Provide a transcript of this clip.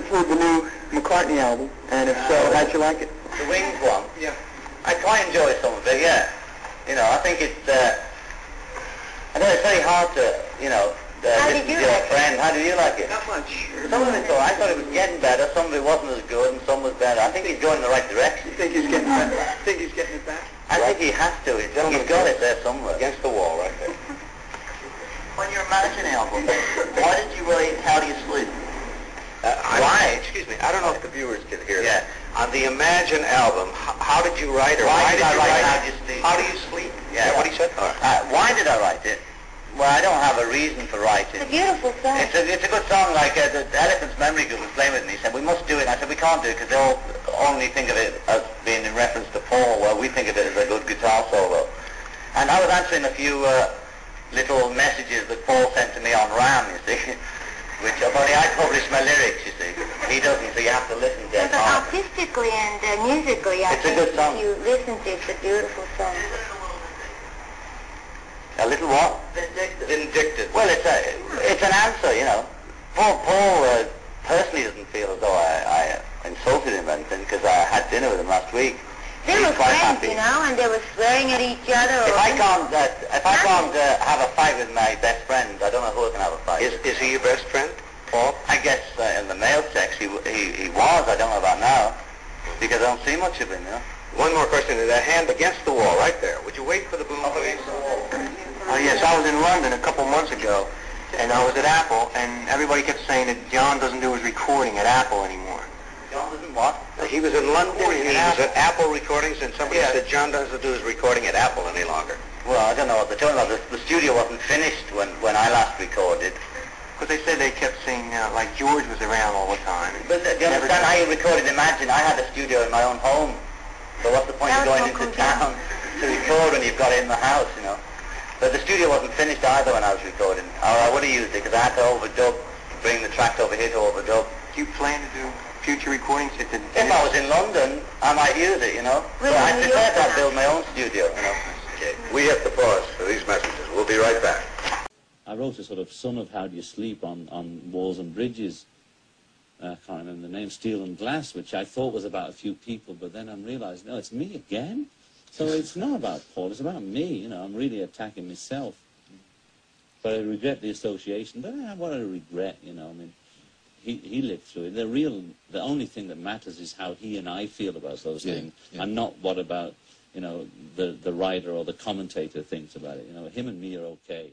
heard the new McCartney album, and if so, Uh, how'd you like it? The Wings one. Yeah. I quite enjoy some of it. Yeah. You know, I think it's. Uh, I know it's very hard to, you know. Uh, How listen did you to your like it? friend. How did you like it? Not much. Some of it, though, I thought it was getting better. Some of it wasn't as good, and some was better. I think he's going in the right direction. You think he's getting it back? Think he's getting it back? I think he has to. He's, he's got it there somewhere. Against the wall right there. On your Imagine album, why did you write How Do You Sleep? Uh, I- Why? Excuse me, I don't know if the viewers can hear Yeah. that. On the Imagine album, h- how did you write or Why why, did did I you write write How it? Do You Sleep? How do you sleep? Is Yeah. that what he said? All right. Uh, why did I write it? Well, I don't have a reason for writing. It's a beautiful song. It's a, it's a good song, like uh, the Elephant's Memory Group was playing with me. He said, we must do it. And I said, we can't do it because they all only think of it as being in reference to Paul, Well, we think of it as a good guitar solo. And I was answering a few uh, little messages that Paul sent to me on RAM, you see, which I've only I publish my lyrics, you see. Artistically and uh, musically, I It's a good song. you listen to it, it's a beautiful song. A little what? Vindictive. Vindictive. Well, it's a, it's an answer, you know. Paul, Paul uh, personally doesn't feel as though I, I insulted him or anything because I had dinner with him last week. They were quite friends, happy. you know, and they were swearing at each other. If or I can't, uh, if I can't uh, have a fight with my best friend, I don't know who I can have a fight. Is, with. is he your best friend, Paul? I guess uh, in the male sex he, he he was. I don't know about now because I don't see much of him. You know. One more question. That hand against the wall right there. Would you wait for the boom, please? Uh, yes, I was in London a couple months ago, and I was at Apple, and everybody kept saying that John doesn't do his recording at Apple anymore. John doesn't what? He was in London. Recording He at was at Apple Recordings, and somebody Yeah. said John doesn't do his recording at Apple any longer. Well, I don't know what they're talking about. The, the studio wasn't finished when when I last recorded. Because they said they kept saying, uh, like, George was around all the time. But uh, do you understand how you recorded Imagine? I had a studio in my own home. So what's the point That of going into convenient. town to record when you've got it in the house, you know? But the studio wasn't finished either when I was recording. Or I would have used it because I had to overdub, bring the tracks over here to overdub. Do you plan to do future recordings at the... If I was in London, I might use it, you know? Well, But I in New prefer to build my own studio, you know? Okay. We have to pause for these messages. We'll be right back. I wrote a sort of Son of How Do You Sleep on, on Walls and Bridges. Uh, I can't remember the name, Steel and Glass, which I thought was about a few people, but then I'm realizing, no, it's me again. So it's not about Paul, it's about me, you know, I'm really attacking myself. But I regret the association, but I, what a regret, you know, I mean, he, he lived through it. The real, the only thing that matters is how he and I feel about those Yeah, things, yeah. and not what about, you know, the, the writer or the commentator thinks about it. You know, him and me are okay.